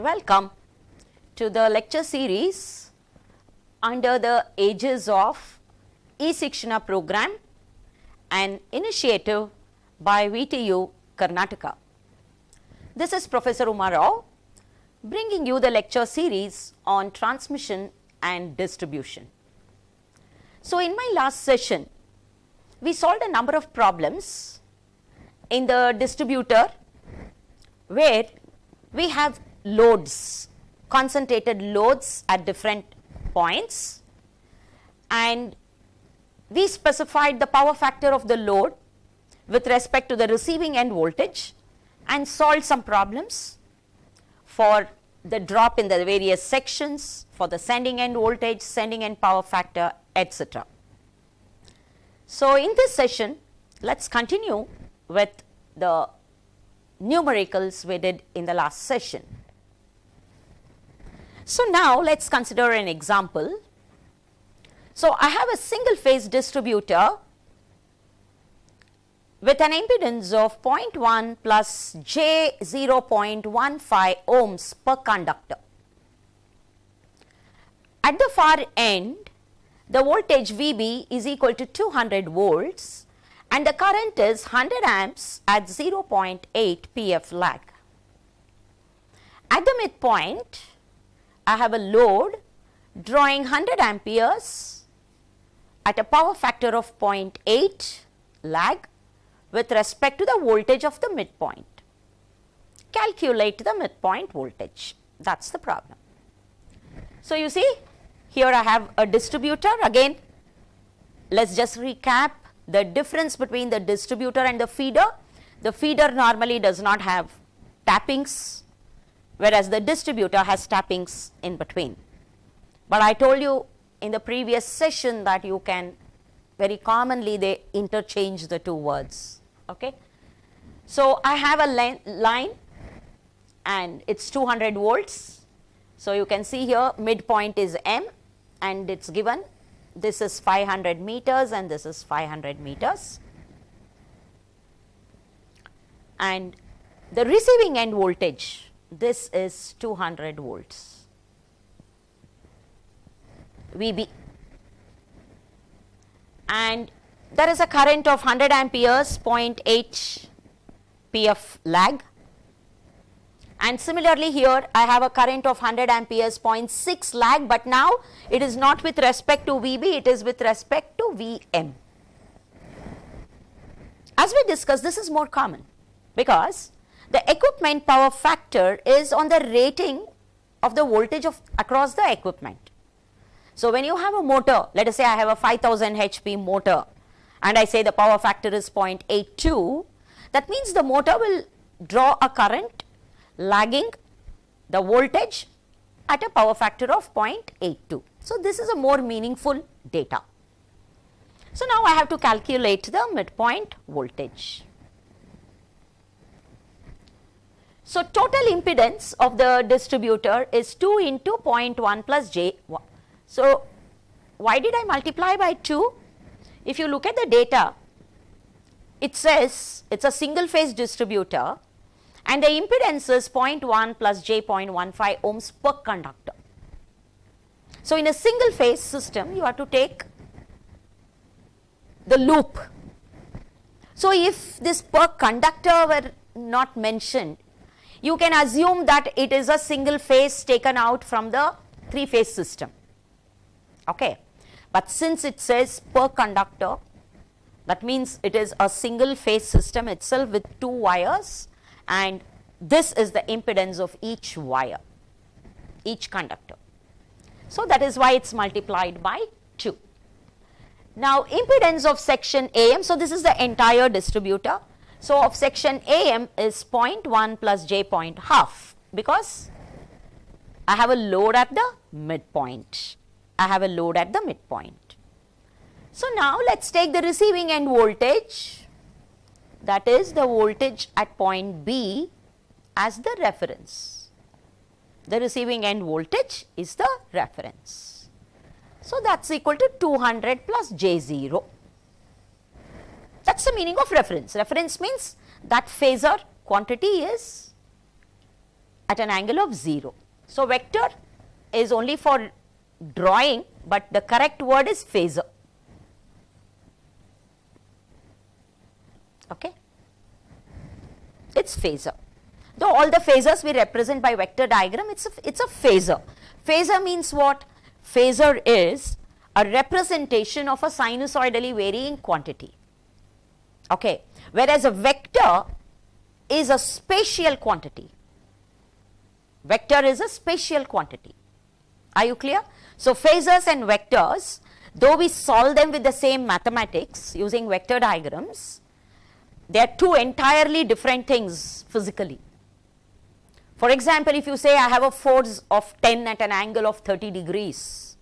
Welcome to the lecture series under the aegis of e-Shikshana program, an initiative by VTU Karnataka. This is Professor Uma Rao bringing you the lecture series on transmission and distribution. So, in my last session, we solved a number of problems in the distributor where we have loads, concentrated loads at different points and we specified the power factor of the load with respect to the receiving end voltage and solved some problems for the drop in the various sections, for the sending end voltage, sending end power factor, etc. So, in this session, let us continue with the numericals we did in the last session. So, now let us consider an example. So, I have a single phase distributor with an impedance of 0.1 plus j 0.15 ohms per conductor. At the far end, the voltage VB is equal to 200 volts and the current is 100 amps at 0.8 pf lag. At the midpoint, I have a load drawing 100 amperes at a power factor of 0.8 lag with respect to the voltage of the midpoint. Calculate the midpoint voltage, that is the problem. So, you see here I have a distributor again let us just recap the difference between the distributor and the feeder. The feeder normally does not have tappings whereas the distributor has tappings in between. But I told you in the previous session that you can very commonly they interchange the two words. Okay. So, I have a line and it is 200 volts. So, you can see here midpoint is M and it is given this is 500 meters and this is 500 meters and the receiving end voltage this is 200 volts VB and there is a current of 100 amperes 0.8 PF lag and similarly here I have a current of 100 amperes 0.6 lag, but now it is not with respect to VB, it is with respect to VM. As we discussed this is more common because the equipment power factor is on the rating of the voltage of across the equipment. So, when you have a motor let us say I have a 5000 HP motor and I say the power factor is 0.82 that means the motor will draw a current lagging the voltage at a power factor of 0.82. So, this is a more meaningful data. So, now I have to calculate the midpoint voltage. So, total impedance of the distributor is 2 into 0.1 plus j. So, why did I multiply by 2? If you look at the data, it says it is a single phase distributor and the impedance is 0.1 plus j 0.15 ohms per conductor. So, in a single phase system you have to take the loop. So, if this per conductor were not mentioned you can assume that it is a single phase taken out from the three phase system. Okay. But since it says per conductor that means it is a single phase system itself with two wires and this is the impedance of each wire, each conductor. So, that is why it is multiplied by 2. Now, impedance of section AM, so this is the entire distributor. So, of section AM is 0.1 plus j point half because I have a load at the midpoint. I have a load at the midpoint. So, now let us take the receiving end voltage that is the voltage at point B as the reference. The receiving end voltage is the reference. So, that is equal to 200 plus J 0. That is the meaning of reference. Reference means that phasor quantity is at an angle of 0. So, vector is only for drawing, but the correct word is phasor. Okay. It is phasor. Though all the phasors we represent by vector diagram, it is a, it's a phasor. Phasor means what? Phasor is a representation of a sinusoidally varying quantity. Okay. Whereas a vector is a spatial quantity. Vector is a spatial quantity. Are you clear? So, phasors and vectors, though we solve them with the same mathematics using vector diagrams, they are two entirely different things physically. For example, if you say I have a force of 10 at an angle of 30 degrees,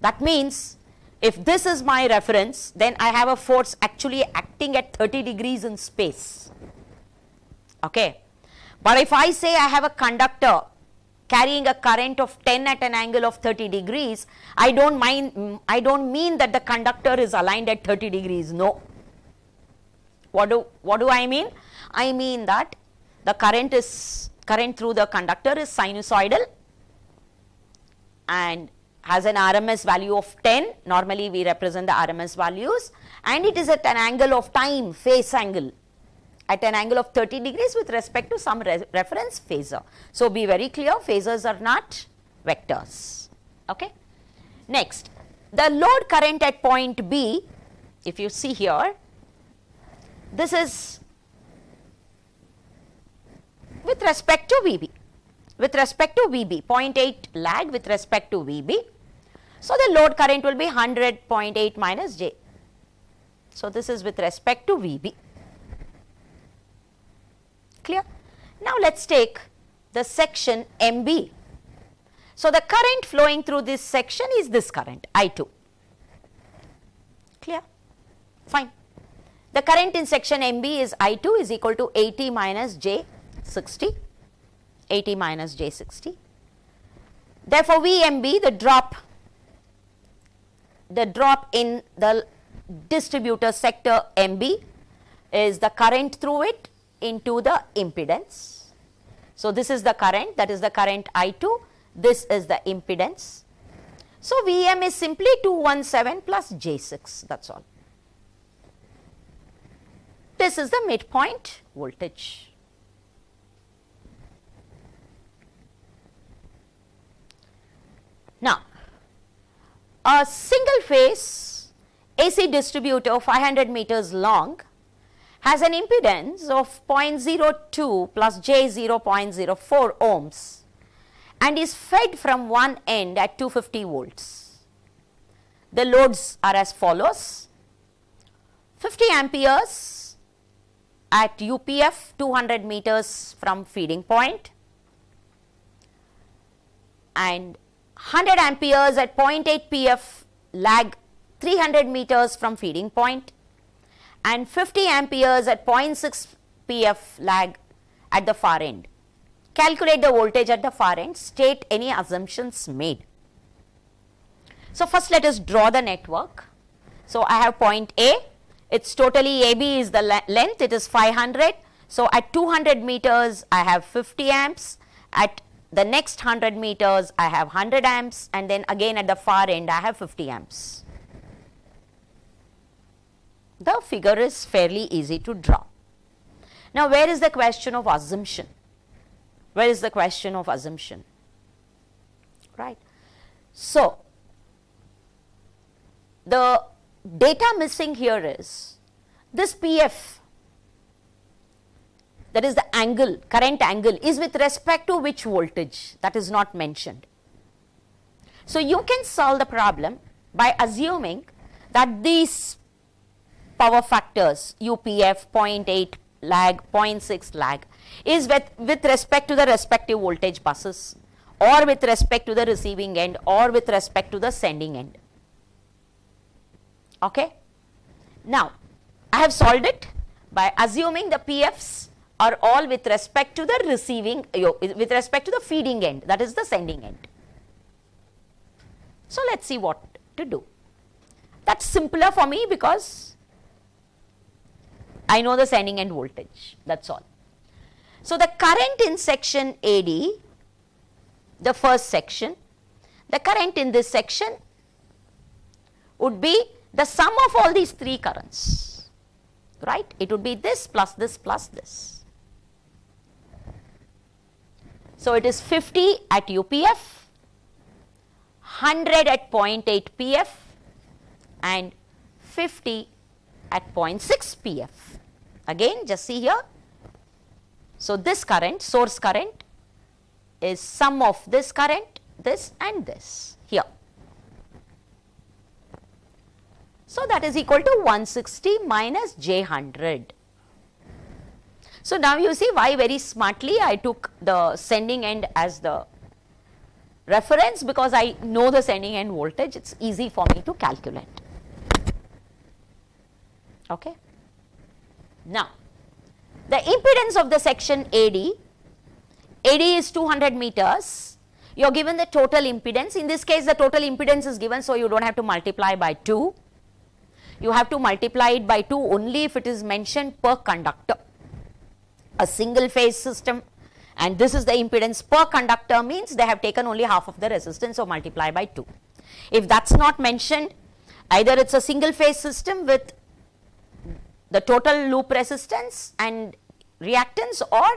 that means if this is my reference, then I have a force actually acting at 30 degrees in space. Okay. But if I say I have a conductor carrying a current of 10 at an angle of 30 degrees, I don't mind, I don't mean that the conductor is aligned at 30 degrees, no. What do, what do I mean? I mean that the current is, current through the conductor is sinusoidal and has an RMS value of 10, normally we represent the RMS values and it is at an angle of time, phase angle at an angle of 30 degrees with respect to some re reference phasor. So, be very clear phasors are not vectors. Okay. Next, the load current at point B, if you see here, this is with respect to VB with respect to VB 0.8 lag with respect to VB. So, the load current will be 100.8 minus J. So, this is with respect to VB clear. Now, let us take the section MB. So, the current flowing through this section is this current I 2 clear fine. The current in section MB is I 2 is equal to 80 minus J 60 80 minus J 60. Therefore, VMB the drop the drop in the distributor sector MB is the current through it into the impedance. So, this is the current that is the current I 2 this is the impedance. So, Vm is simply 217 plus J 6 that is all. This is the midpoint voltage. Now, a single phase AC distributor 500 meters long has an impedance of 0.02 plus j 0.04 ohms and is fed from one end at 250 volts. The loads are as follows 50 amperes at UPF 200 meters from feeding point and 100 amperes at 0.8 pf lag 300 meters from feeding point and 50 amperes at 0.6 pf lag at the far end. Calculate the voltage at the far end, state any assumptions made. So, first let us draw the network. So, I have point A, its totally AB is the le length, it is 500. So, at 200 meters I have 50 amps, at the next 100 meters I have 100 amps and then again at the far end I have 50 amps. The figure is fairly easy to draw. Now, where is the question of assumption? Where is the question of assumption? Right. So, the data missing here is this PF that is the angle, current angle is with respect to which voltage that is not mentioned. So, you can solve the problem by assuming that these power factors UPF 0.8 lag, 0.6 lag is with, with respect to the respective voltage buses or with respect to the receiving end or with respect to the sending end. Okay. Now, I have solved it by assuming the PFs are all with respect to the receiving, with respect to the feeding end that is the sending end. So, let us see what to do. That is simpler for me because I know the sending end voltage that is all. So, the current in section AD, the first section, the current in this section would be the sum of all these three currents, right. It would be this plus this plus this. So, it is 50 at UPF, 100 at 0.8 PF and 50 at 0.6 PF. Again just see here. So, this current source current is sum of this current, this and this here. So, that is equal to 160 minus J 100. So, now you see why very smartly I took the sending end as the reference because I know the sending end voltage it is easy for me to calculate. Okay. Now, the impedance of the section AD, AD is 200 meters, you are given the total impedance, in this case the total impedance is given so you do not have to multiply by 2, you have to multiply it by 2 only if it is mentioned per conductor. A single phase system and this is the impedance per conductor means they have taken only half of the resistance so multiply by 2. If that is not mentioned either it is a single phase system with the total loop resistance and reactance or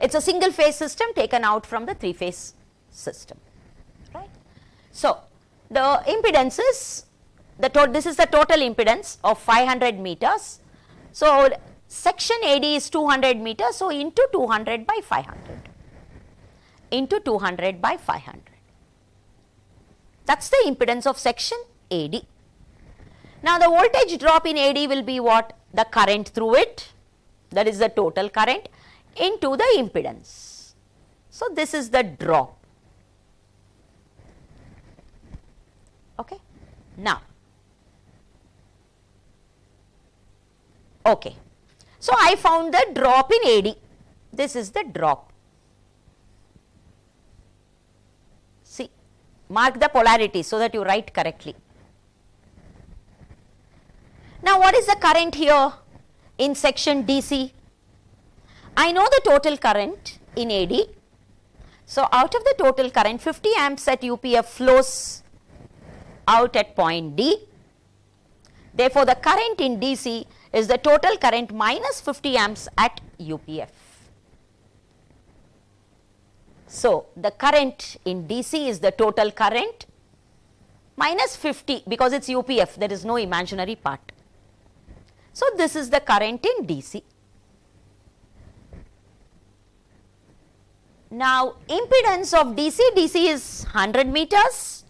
it is a single phase system taken out from the three phase system right. So, the impedance is the this is the total impedance of 500 meters. So, section AD is 200 meters. So, into 200 by 500 into 200 by 500 that is the impedance of section AD. Now, the voltage drop in AD will be what the current through it that is the total current into the impedance. So, this is the drop. Okay. Now, Okay. So, I found the drop in AD. This is the drop. See, mark the polarity so that you write correctly. Now, what is the current here in section DC? I know the total current in AD. So, out of the total current 50 amps at UPF flows out at point D. Therefore, the current in DC is the total current minus 50 amps at UPF. So, the current in DC is the total current minus 50 because it is UPF there is no imaginary part. So, this is the current in DC. Now, impedance of DC, DC is 100 meters.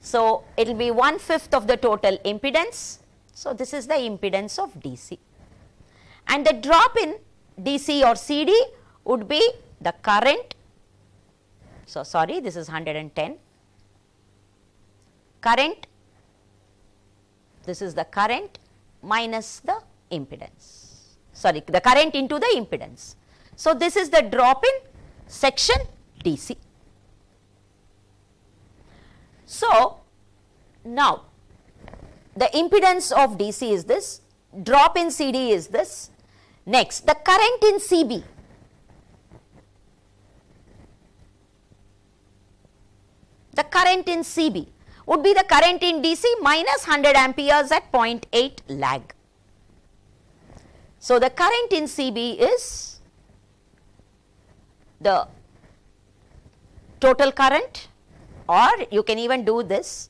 So, it will be one fifth of the total impedance so, this is the impedance of DC and the drop in DC or CD would be the current. So, sorry this is 110 current this is the current minus the impedance sorry the current into the impedance. So, this is the drop in section DC. So, now the impedance of DC is this, drop in CD is this. Next, the current in CB. The current in CB would be the current in DC minus 100 amperes at 0.8 lag. So, the current in CB is the total current or you can even do this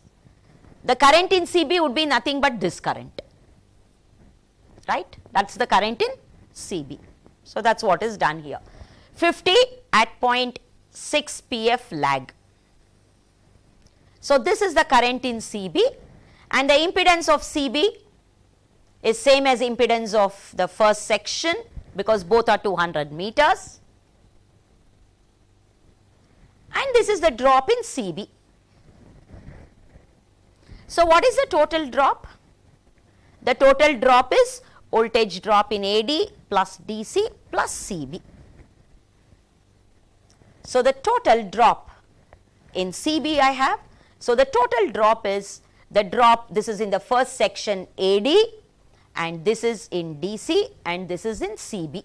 the current in CB would be nothing but this current, right. That is the current in CB. So, that is what is done here. 50 at 0.6 PF lag. So, this is the current in CB and the impedance of CB is same as impedance of the first section because both are 200 meters and this is the drop in CB. So, what is the total drop? The total drop is voltage drop in AD plus DC plus CB. So, the total drop in CB I have. So, the total drop is the drop this is in the first section AD and this is in DC and this is in CB.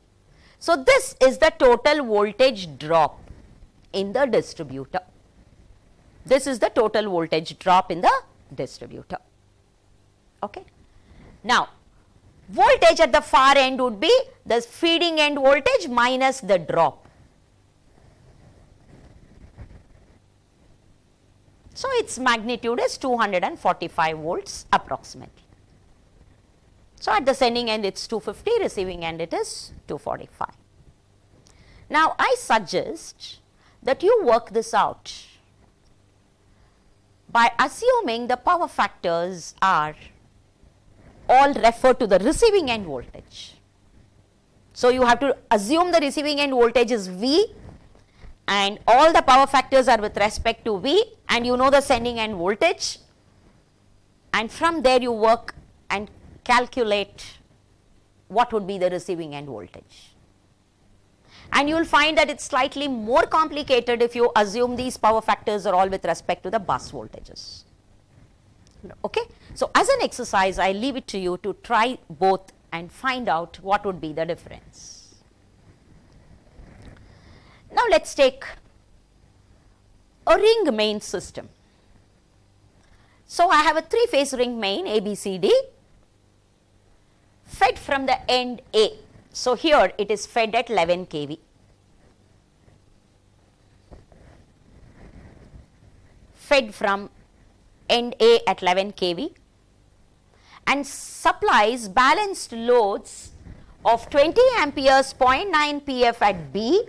So, this is the total voltage drop in the distributor. This is the total voltage drop in the distributor. Okay. Now, voltage at the far end would be the feeding end voltage minus the drop. So, its magnitude is 245 volts approximately. So, at the sending end it is 250, receiving end it is 245. Now, I suggest that you work this out by assuming the power factors are all refer to the receiving end voltage. So, you have to assume the receiving end voltage is V and all the power factors are with respect to V and you know the sending end voltage and from there you work and calculate what would be the receiving end voltage. And you will find that it is slightly more complicated if you assume these power factors are all with respect to the bus voltages. Okay? So, as an exercise I leave it to you to try both and find out what would be the difference. Now, let us take a ring main system. So, I have a three phase ring main ABCD fed from the end A. So, here it is fed at 11 kV. Fed from end A at 11 kV and supplies balanced loads of 20 amperes 0.9 pf at B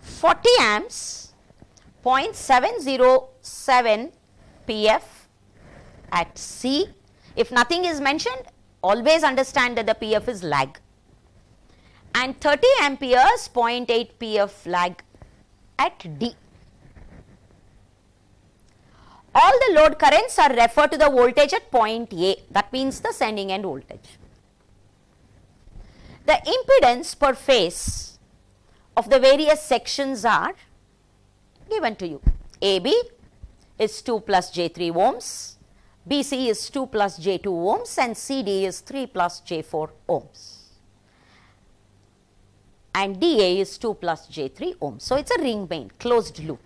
40 amps 0.707 pf at C. If nothing is mentioned, always understand that the pf is lag and 30 amperes 0.8 pf lag at D. All the load currents are referred to the voltage at point A that means the sending end voltage. The impedance per phase of the various sections are given to you. AB is 2 plus J 3 ohms, BC is 2 plus J 2 ohms and CD is 3 plus J 4 ohms and DA is 2 plus J 3 ohms. So, it is a ring main closed loop.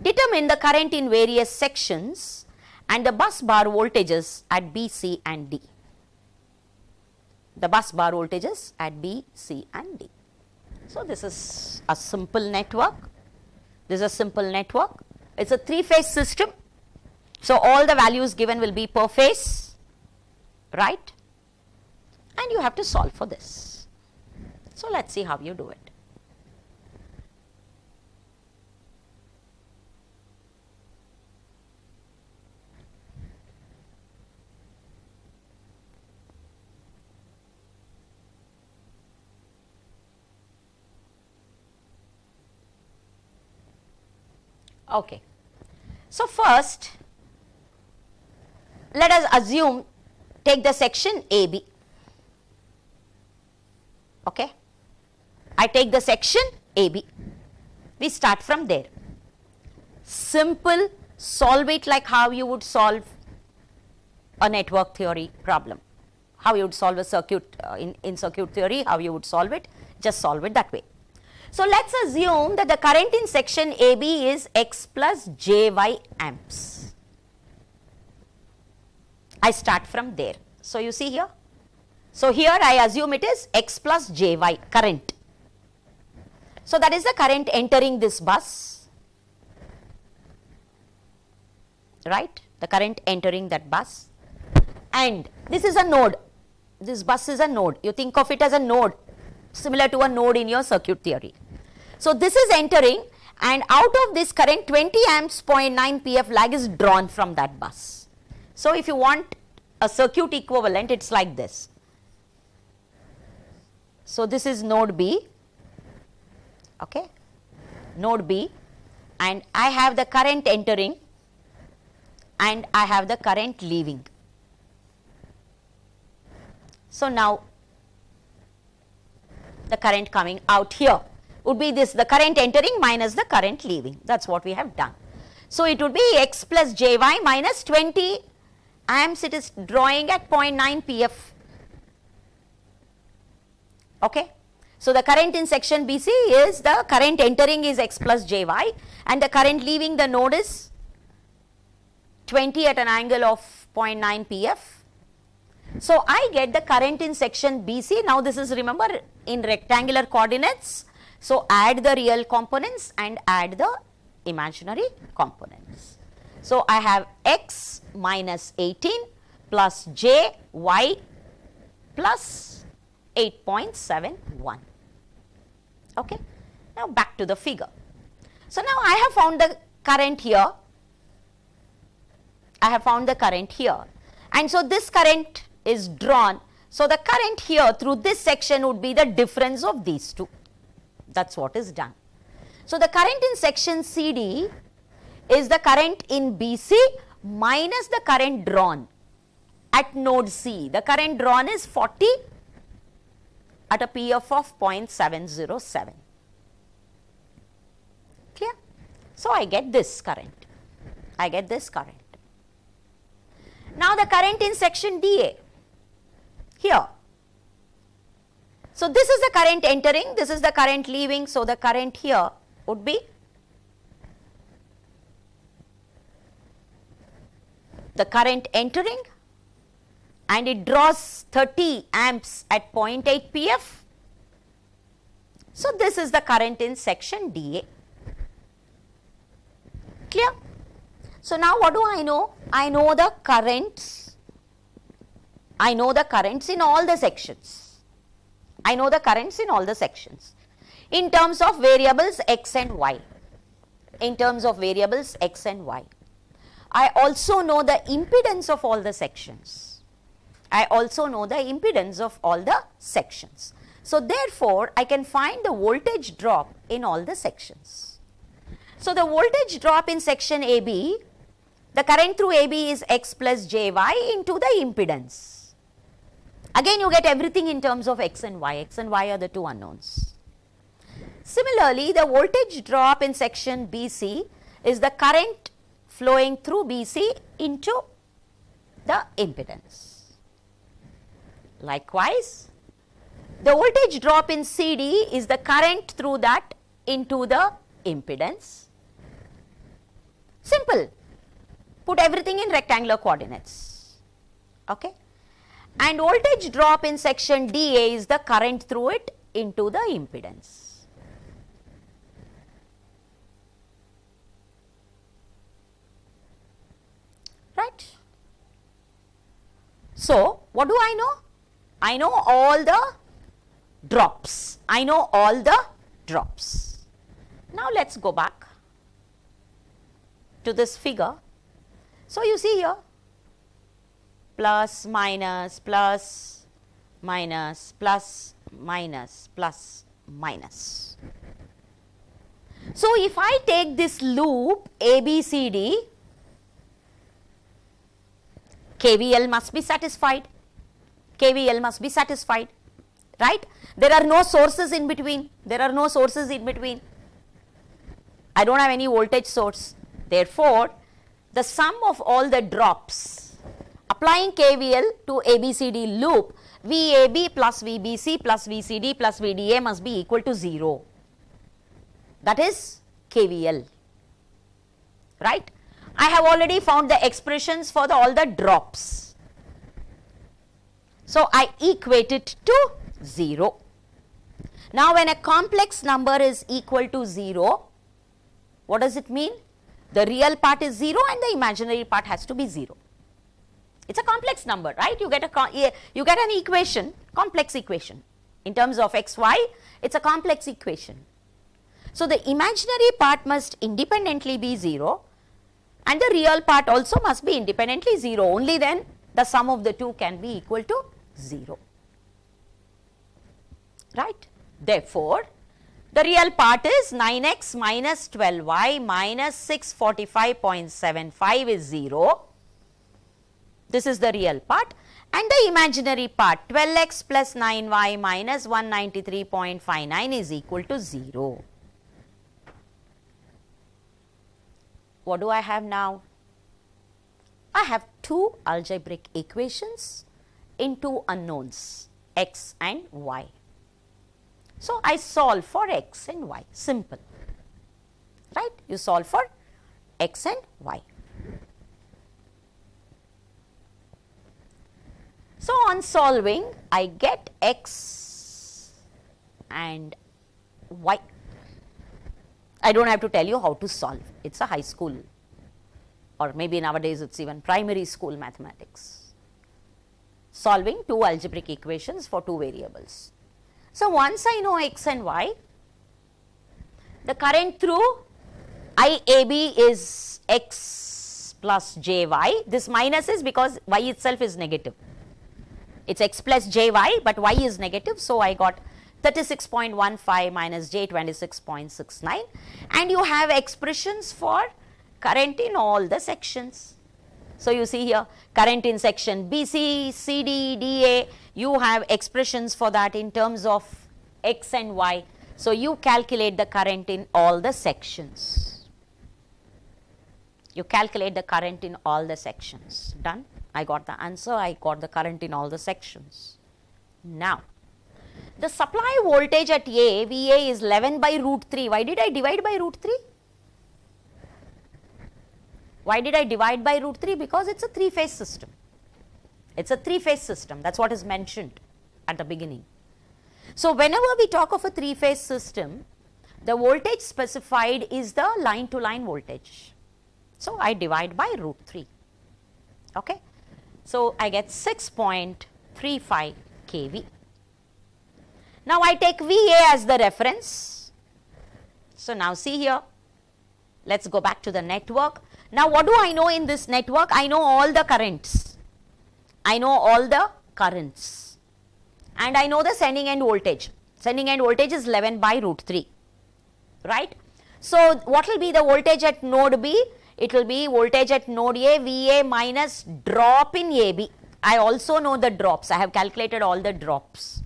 Determine the current in various sections and the bus bar voltages at B, C and D. The bus bar voltages at B, C and D. So, this is a simple network, this is a simple network, it is a 3 phase system. So, all the values given will be per phase, right and you have to solve for this. So, let us see how you do it. Okay. So, first let us assume take the section AB. Okay. I take the section AB. We start from there. Simple solve it like how you would solve a network theory problem. How you would solve a circuit uh, in, in circuit theory, how you would solve it, just solve it that way. So, let us assume that the current in section AB is x plus jy amps. I start from there. So, you see here. So, here I assume it is x plus jy current. So, that is the current entering this bus, right, the current entering that bus and this is a node, this bus is a node, you think of it as a node similar to a node in your circuit theory. So, this is entering and out of this current 20 amps 0.9 pf lag is drawn from that bus. So, if you want a circuit equivalent it is like this. So, this is node B, okay, node B. And I have the current entering. And I have the current leaving. So, now the current coming out here. Would be this the current entering minus the current leaving. That is what we have done. So, it would be x plus jy minus 20 amps it is drawing at 0.9 pf Okay. So, the current in section BC is the current entering is x plus jy and the current leaving the node is 20 at an angle of 0.9 pf. So, I get the current in section BC. Now, this is remember in rectangular coordinates. So, add the real components and add the imaginary components. So, I have x minus 18 plus j y plus 8.71. Okay. Now, back to the figure. So, now I have found the current here, I have found the current here and so this current is drawn. So, the current here through this section would be the difference of these two that is what is done. So, the current in section CD is the current in BC minus the current drawn at node C. The current drawn is 40 at a PF of 0.707. Clear? So, I get this current. I get this current. Now, the current in section DA here. So, this is the current entering, this is the current leaving. So, the current here would be the current entering and it draws 30 amps at 0.8 pf. So, this is the current in section DA. Clear? So, now what do I know? I know the currents, I know the currents in all the sections. I know the currents in all the sections in terms of variables x and y, in terms of variables x and y. I also know the impedance of all the sections. I also know the impedance of all the sections. So, therefore, I can find the voltage drop in all the sections. So, the voltage drop in section AB, the current through AB is x plus jy into the impedance. Again you get everything in terms of x and y, x and y are the two unknowns. Similarly, the voltage drop in section BC is the current flowing through BC into the impedance. Likewise, the voltage drop in CD is the current through that into the impedance. Simple, put everything in rectangular coordinates. Okay. And voltage drop in section DA is the current through it into the impedance. right. So, what do I know? I know all the drops, I know all the drops. Now, let us go back to this figure. So, you see here plus minus plus minus plus minus plus minus. So, if I take this loop ABCD KVL must be satisfied, KVL must be satisfied, right. There are no sources in between, there are no sources in between. I do not have any voltage source. Therefore, the sum of all the drops applying KVL to ABCD loop VAB plus VBC plus VCD plus VDA must be equal to 0. That is KVL, right. I have already found the expressions for the, all the drops. So, I equate it to 0. Now, when a complex number is equal to 0, what does it mean? The real part is 0 and the imaginary part has to be 0. It is a complex number, right? You get a you get an equation, complex equation. In terms of x, y, it is a complex equation. So, the imaginary part must independently be 0 and the real part also must be independently 0 only then the sum of the two can be equal to 0 right. Therefore, the real part is 9x minus 12y minus 645.75 is 0. This is the real part and the imaginary part 12x plus 9y minus 193.59 is equal to 0. what do I have now? I have two algebraic equations in two unknowns x and y. So, I solve for x and y simple right you solve for x and y. So, on solving I get x and y. I do not have to tell you how to solve, it is a high school or maybe nowadays it is even primary school mathematics. Solving two algebraic equations for two variables. So, once I know x and y, the current through IAB is x plus jy, this minus is because y itself is negative it is x plus jy, but y is negative. So, I got 36.15 minus j 26.69 and you have expressions for current in all the sections. So, you see here current in section BC, CD, DA, you have expressions for that in terms of x and y. So, you calculate the current in all the sections. You calculate the current in all the sections, done. I got the answer, I got the current in all the sections. Now, the supply voltage at A, VA is 11 by root 3. Why did I divide by root 3? Why did I divide by root 3? Because it is a 3 phase system. It is a 3 phase system that is what is mentioned at the beginning. So, whenever we talk of a 3 phase system, the voltage specified is the line to line voltage. So, I divide by root 3. Okay. So, I get 6.35 kV. Now, I take VA as the reference. So, now see here, let us go back to the network. Now, what do I know in this network? I know all the currents. I know all the currents and I know the sending end voltage. Sending end voltage is 11 by root 3, right. So, what will be the voltage at node B? it will be voltage at node A VA minus drop in AB. I also know the drops, I have calculated all the drops.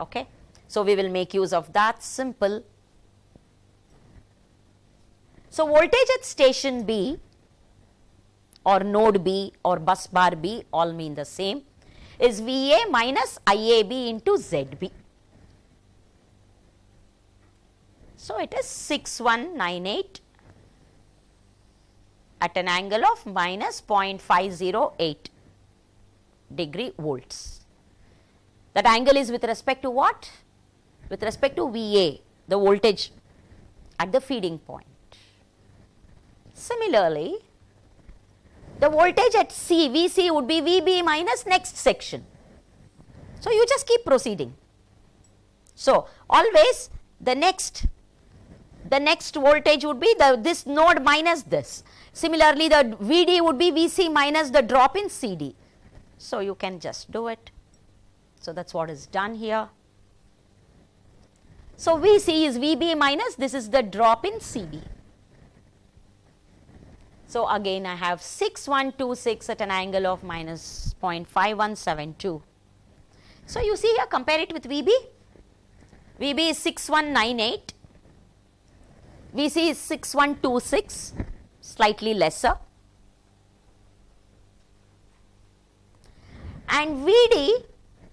Okay. So, we will make use of that simple. So, voltage at station B or node B or bus bar B all mean the same is VA minus IAB into ZB. So, it is 6198 at an angle of minus 0.508 degree volts. That angle is with respect to what? With respect to VA, the voltage at the feeding point. Similarly, the voltage at C, VC would be VB minus next section. So, you just keep proceeding. So, always the next the next voltage would be the this node minus this. Similarly, the VD would be VC minus the drop in CD. So, you can just do it. So, that is what is done here. So, VC is VB minus this is the drop in CD. So, again I have 6126 at an angle of minus 0.5172. So, you see here compare it with VB. VB is 6198, VC is 6126 slightly lesser and VD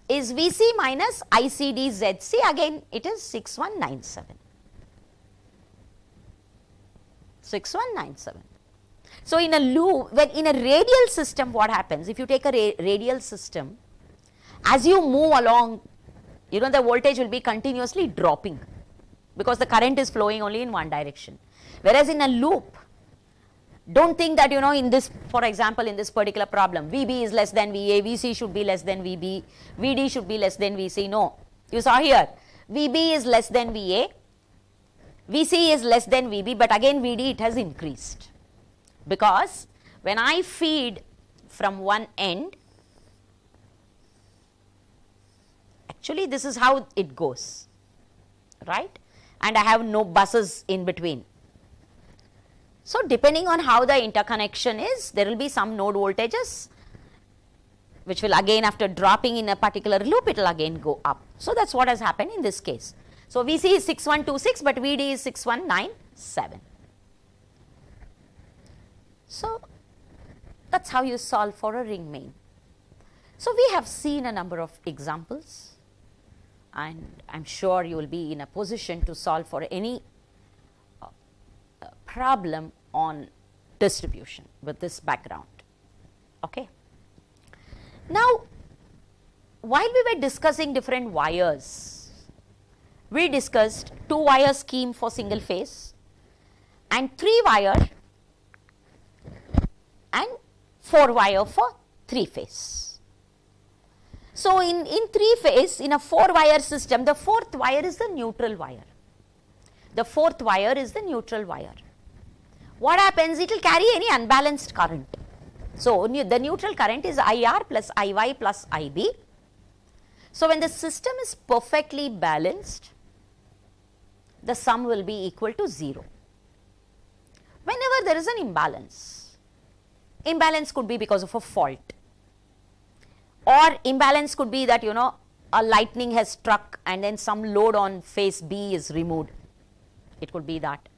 is VC minus ICD ZC again it is 6197. 6197. So, in a loop when in a radial system what happens if you take a ra radial system as you move along you know the voltage will be continuously dropping because the current is flowing only in one direction. Whereas, in a loop do not think that you know in this for example, in this particular problem VB is less than VA, VC should be less than VB, VD should be less than VC. No, you saw here VB is less than VA, VC is less than VB, but again VD it has increased because when I feed from one end actually this is how it goes right and I have no buses in between so, depending on how the interconnection is, there will be some node voltages which will again after dropping in a particular loop, it will again go up. So, that is what has happened in this case. So, VC is 6126, but VD is 6197. So, that is how you solve for a ring main. So, we have seen a number of examples and I am sure you will be in a position to solve for any uh, problem on distribution with this background. Okay. Now, while we were discussing different wires, we discussed two wire scheme for single phase and three wire and 4 wire for 3 phase. So, in, in 3 phase in a 4 wire system the fourth wire is the neutral wire. The fourth wire is the neutral wire. What happens? It will carry any unbalanced current. So, the neutral current is IR plus IY plus IB. So, when the system is perfectly balanced, the sum will be equal to 0. Whenever there is an imbalance, imbalance could be because of a fault or imbalance could be that you know a lightning has struck and then some load on phase B is removed. It could be that.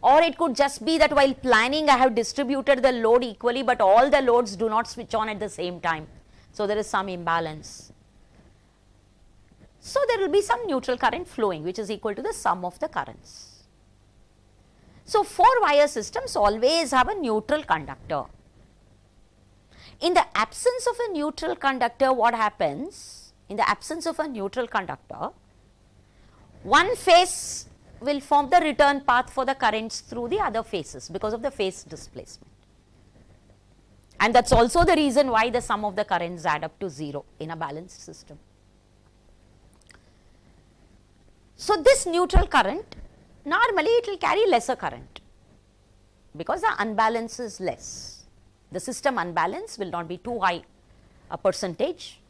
Or it could just be that while planning I have distributed the load equally but all the loads do not switch on at the same time. So, there is some imbalance. So, there will be some neutral current flowing which is equal to the sum of the currents. So, 4 wire systems always have a neutral conductor. In the absence of a neutral conductor, what happens? In the absence of a neutral conductor, one phase will form the return path for the currents through the other phases because of the phase displacement. And that is also the reason why the sum of the currents add up to 0 in a balanced system. So, this neutral current normally it will carry lesser current because the unbalance is less. The system unbalance will not be too high a percentage.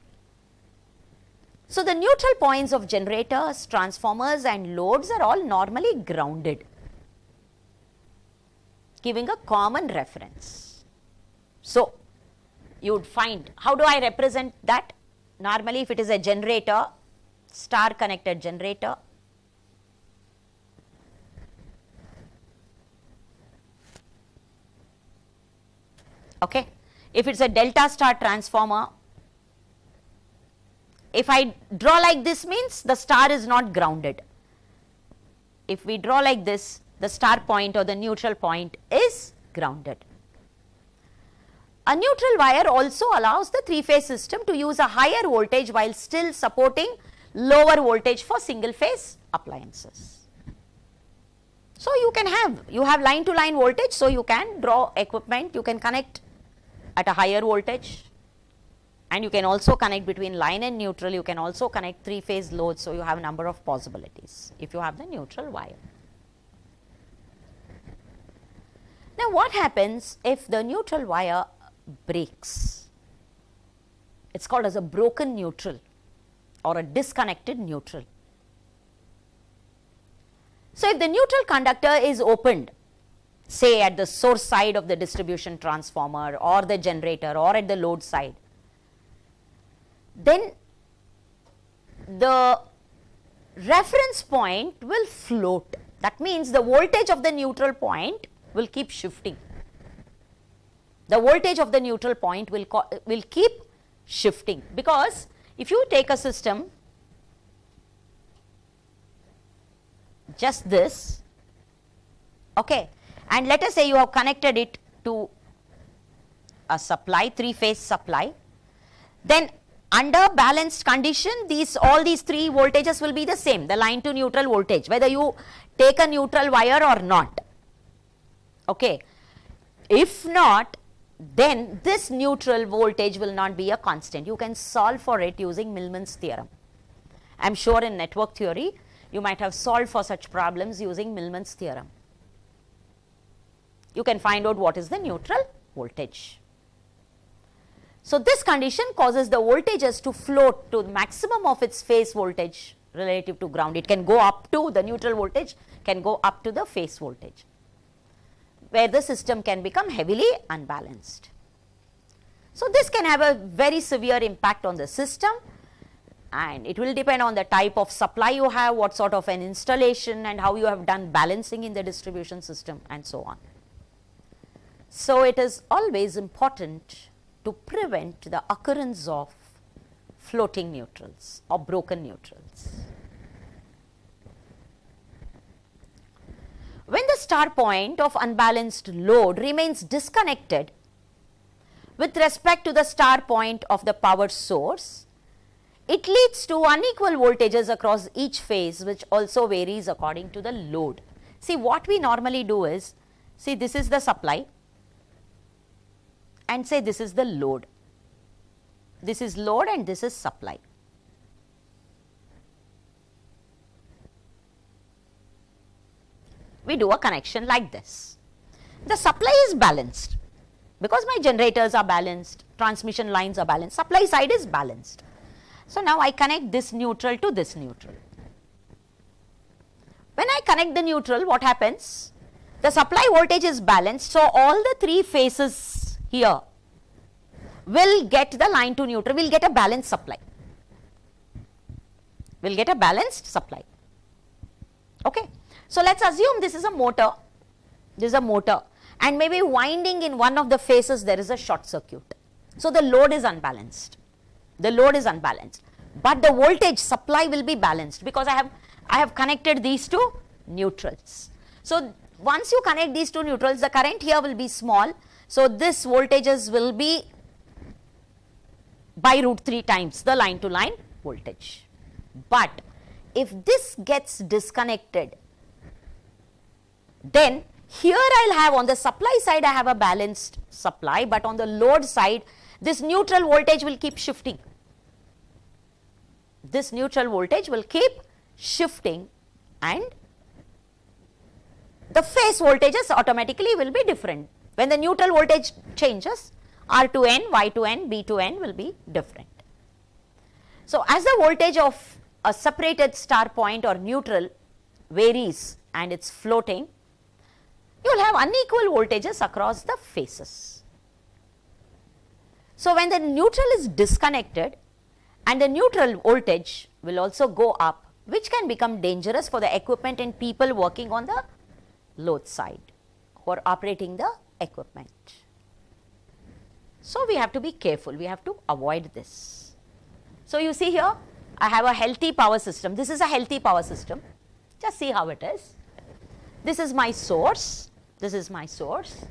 So, the neutral points of generators, transformers and loads are all normally grounded giving a common reference. So, you would find how do I represent that? Normally if it is a generator, star connected generator, Okay. If it is a delta star transformer, if I draw like this means the star is not grounded. If we draw like this, the star point or the neutral point is grounded. A neutral wire also allows the three phase system to use a higher voltage while still supporting lower voltage for single phase appliances. So, you can have, you have line to line voltage, so you can draw equipment, you can connect at a higher voltage and you can also connect between line and neutral, you can also connect three phase loads. So, you have a number of possibilities if you have the neutral wire. Now, what happens if the neutral wire breaks? It is called as a broken neutral or a disconnected neutral. So, if the neutral conductor is opened say at the source side of the distribution transformer or the generator or at the load side, then the reference point will float. That means the voltage of the neutral point will keep shifting. The voltage of the neutral point will, will keep shifting because if you take a system just this okay and let us say you have connected it to a supply, three phase supply, then under balanced condition these all these three voltages will be the same the line to neutral voltage whether you take a neutral wire or not. Okay. If not then this neutral voltage will not be a constant you can solve for it using Millman's theorem. I am sure in network theory you might have solved for such problems using Millman's theorem you can find out what is the neutral voltage. So, this condition causes the voltages to float to the maximum of its phase voltage relative to ground. It can go up to the neutral voltage can go up to the phase voltage where the system can become heavily unbalanced. So, this can have a very severe impact on the system and it will depend on the type of supply you have, what sort of an installation and how you have done balancing in the distribution system and so on. So, it is always important to prevent the occurrence of floating neutrals or broken neutrals. When the star point of unbalanced load remains disconnected with respect to the star point of the power source, it leads to unequal voltages across each phase which also varies according to the load. See what we normally do is, see this is the supply and say this is the load. This is load and this is supply. We do a connection like this. The supply is balanced because my generators are balanced, transmission lines are balanced, supply side is balanced. So, now I connect this neutral to this neutral. When I connect the neutral, what happens? The supply voltage is balanced. So, all the three phases here will get the line to neutral, will get a balanced supply, will get a balanced supply. Okay. So, let us assume this is a motor, this is a motor and maybe winding in one of the phases there is a short circuit. So, the load is unbalanced, the load is unbalanced, but the voltage supply will be balanced because I have I have connected these two neutrals. So, once you connect these two neutrals the current here will be small. So, this voltages will be by root 3 times the line to line voltage. But if this gets disconnected then here I will have on the supply side I have a balanced supply, but on the load side this neutral voltage will keep shifting. This neutral voltage will keep shifting and the phase voltages automatically will be different. When the neutral voltage changes R2n, Y2n, B2n will be different. So, as the voltage of a separated star point or neutral varies and it is floating, you will have unequal voltages across the phases. So, when the neutral is disconnected and the neutral voltage will also go up which can become dangerous for the equipment and people working on the load side who are operating the equipment. So, we have to be careful, we have to avoid this. So, you see here I have a healthy power system, this is a healthy power system, just see how it is. This is my source this is my source.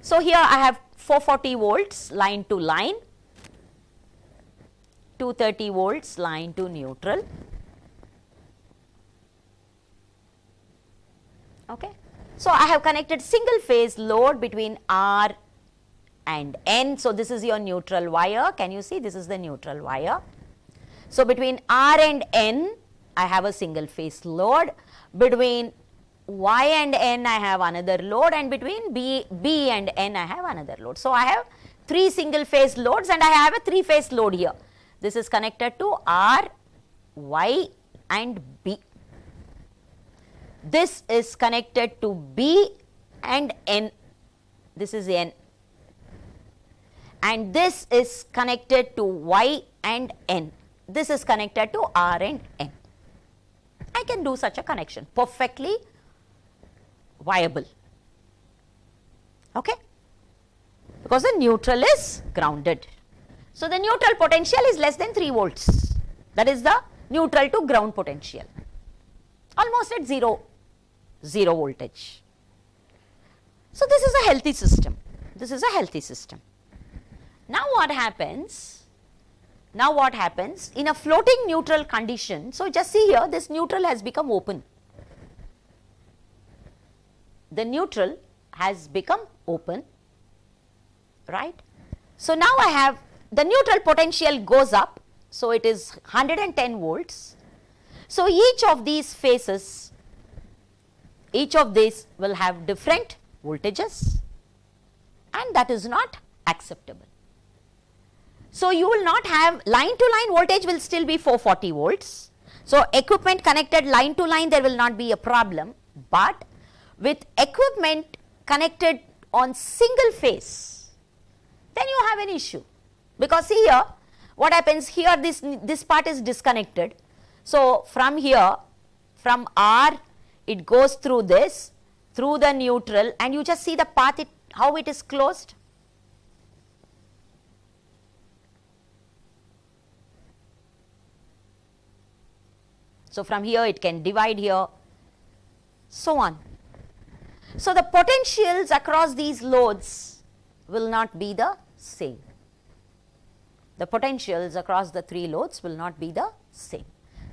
So, here I have 440 volts line to line, 230 volts line to neutral. Okay. So, I have connected single phase load between R and N. So, this is your neutral wire. Can you see this is the neutral wire. So, between R and N I have a single phase load. Between y and n I have another load and between b, b and n I have another load. So, I have 3 single phase loads and I have a 3 phase load here. This is connected to r, y and b. This is connected to b and n, this is n. And this is connected to y and n, this is connected to r and n. I can do such a connection. Perfectly viable. Okay? Because the neutral is grounded. So, the neutral potential is less than 3 volts. That is the neutral to ground potential. Almost at 0, 0 voltage. So, this is a healthy system, this is a healthy system. Now, what happens? Now, what happens in a floating neutral condition? So, just see here this neutral has become open the neutral has become open right. So, now I have the neutral potential goes up. So, it is 110 volts. So, each of these phases each of these will have different voltages and that is not acceptable. So, you will not have line to line voltage will still be 440 volts. So, equipment connected line to line there will not be a problem, but with equipment connected on single phase, then you have an issue. Because see here, what happens here this, this part is disconnected. So, from here, from R, it goes through this, through the neutral and you just see the path, it, how it is closed. So, from here it can divide here so on. So, the potentials across these loads will not be the same. The potentials across the three loads will not be the same.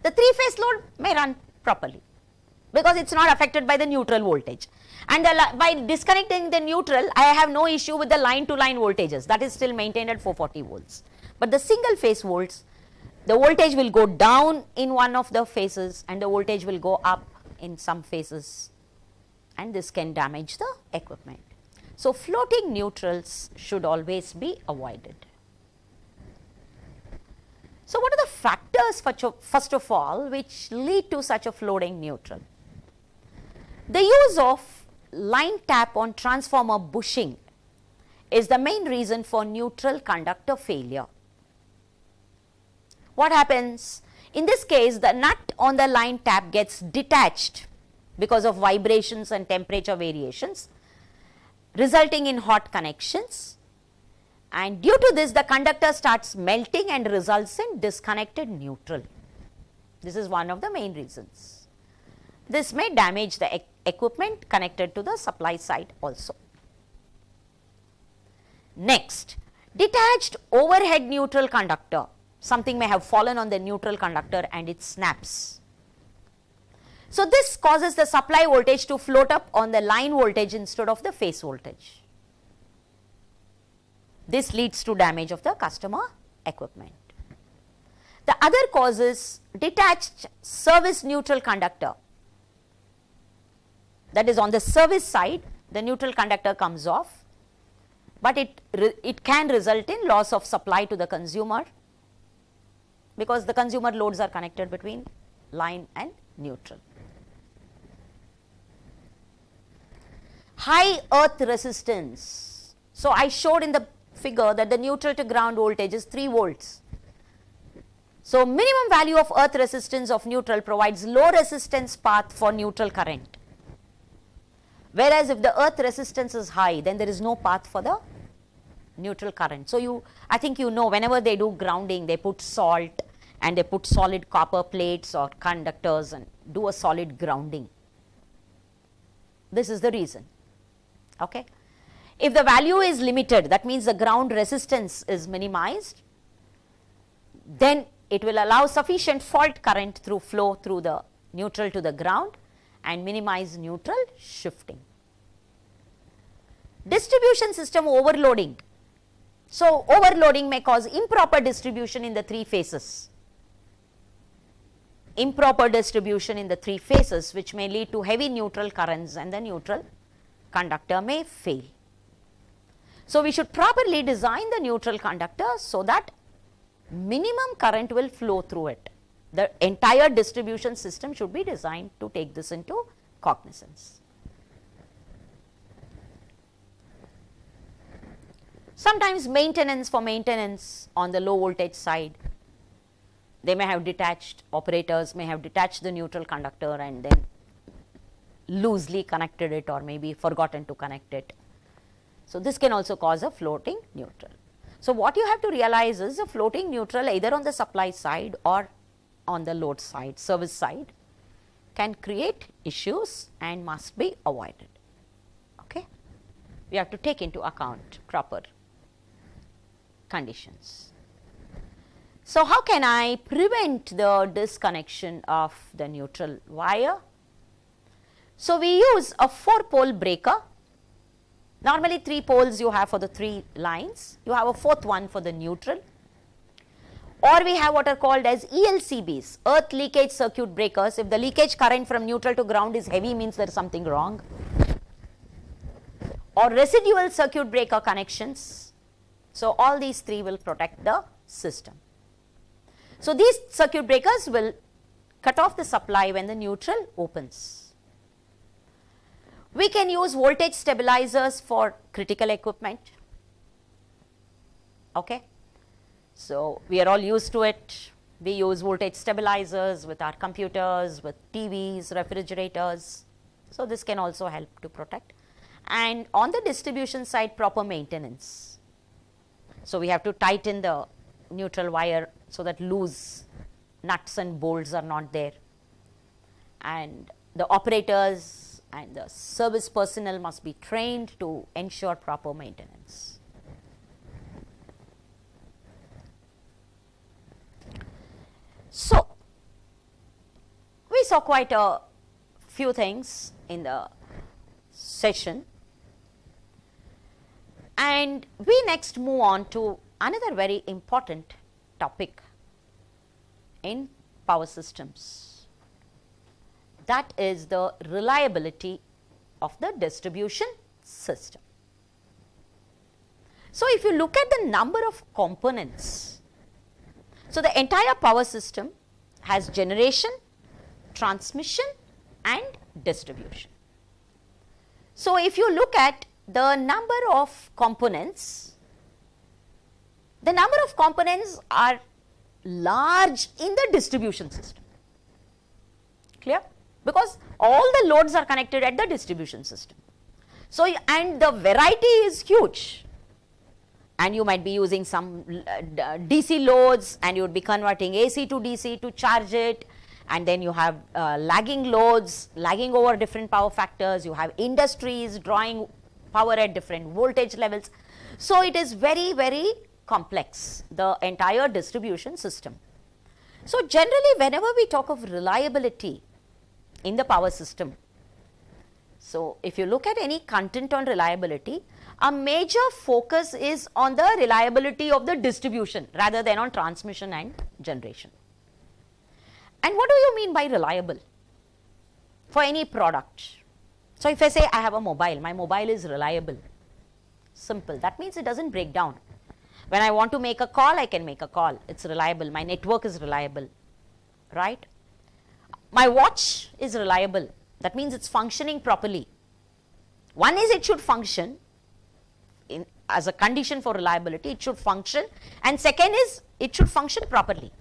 The three phase load may run properly because it is not affected by the neutral voltage and by disconnecting the neutral I have no issue with the line to line voltages that is still maintained at 440 volts. But the single phase volts the voltage will go down in one of the phases and the voltage will go up in some phases and this can damage the equipment. So, floating neutrals should always be avoided. So, what are the factors first of all which lead to such a floating neutral? The use of line tap on transformer bushing is the main reason for neutral conductor failure. What happens? In this case the nut on the line tap gets detached because of vibrations and temperature variations resulting in hot connections and due to this the conductor starts melting and results in disconnected neutral. This is one of the main reasons. This may damage the equipment connected to the supply side also. Next, detached overhead neutral conductor something may have fallen on the neutral conductor and it snaps. So, this causes the supply voltage to float up on the line voltage instead of the phase voltage. This leads to damage of the customer equipment. The other cause is detached service neutral conductor that is on the service side the neutral conductor comes off, but it, it can result in loss of supply to the consumer because the consumer loads are connected between line and neutral. High earth resistance. So, I showed in the figure that the neutral to ground voltage is 3 volts. So, minimum value of earth resistance of neutral provides low resistance path for neutral current. Whereas, if the earth resistance is high then there is no path for the neutral current. So, you I think you know whenever they do grounding they put salt and they put solid copper plates or conductors and do a solid grounding. This is the reason. Okay. If the value is limited that means the ground resistance is minimized then it will allow sufficient fault current through flow through the neutral to the ground and minimize neutral shifting. Distribution system overloading so, overloading may cause improper distribution in the three phases, improper distribution in the three phases which may lead to heavy neutral currents and the neutral conductor may fail. So, we should properly design the neutral conductor so that minimum current will flow through it. The entire distribution system should be designed to take this into cognizance. Sometimes maintenance for maintenance on the low voltage side, they may have detached operators may have detached the neutral conductor and then loosely connected it or maybe forgotten to connect it. So, this can also cause a floating neutral. So, what you have to realize is a floating neutral either on the supply side or on the load side, service side can create issues and must be avoided. Okay? We have to take into account proper conditions. So, how can I prevent the disconnection of the neutral wire? So, we use a 4 pole breaker. Normally 3 poles you have for the 3 lines, you have a fourth one for the neutral or we have what are called as ELCBs, earth leakage circuit breakers. If the leakage current from neutral to ground is heavy means there is something wrong or residual circuit breaker connections so, all these three will protect the system. So, these circuit breakers will cut off the supply when the neutral opens. We can use voltage stabilizers for critical equipment. Okay. So, we are all used to it. We use voltage stabilizers with our computers, with TVs, refrigerators. So, this can also help to protect. And on the distribution side, proper maintenance so, we have to tighten the neutral wire so that loose nuts and bolts are not there and the operators and the service personnel must be trained to ensure proper maintenance. So, we saw quite a few things in the session and we next move on to another very important topic in power systems that is the reliability of the distribution system. So, if you look at the number of components, so the entire power system has generation, transmission and distribution. So, if you look at the number of components, the number of components are large in the distribution system, clear? Because all the loads are connected at the distribution system. So, and the variety is huge and you might be using some DC uh, loads and you would be converting AC to DC to charge it and then you have uh, lagging loads, lagging over different power factors, you have industries drawing power at different voltage levels. So, it is very, very complex, the entire distribution system. So, generally whenever we talk of reliability in the power system, so if you look at any content on reliability, a major focus is on the reliability of the distribution rather than on transmission and generation. And what do you mean by reliable for any product? So, if I say I have a mobile, my mobile is reliable, simple, that means it does not break down. When I want to make a call, I can make a call, it is reliable, my network is reliable, right. My watch is reliable, that means it is functioning properly. One is it should function in, as a condition for reliability, it should function and second is it should function properly.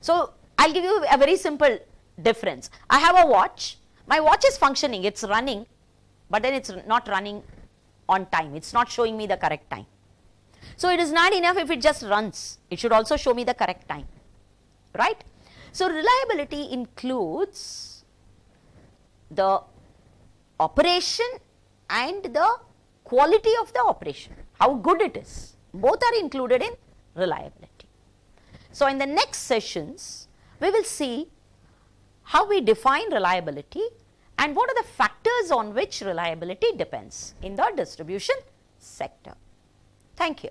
So, I will give you a very simple difference. I have a watch, my watch is functioning, it is running, but then it is not running on time, it is not showing me the correct time. So, it is not enough if it just runs, it should also show me the correct time, right. So, reliability includes the operation and the quality of the operation, how good it is, both are included in reliability. So, in the next sessions, we will see how we define reliability and what are the factors on which reliability depends in the distribution sector. Thank you.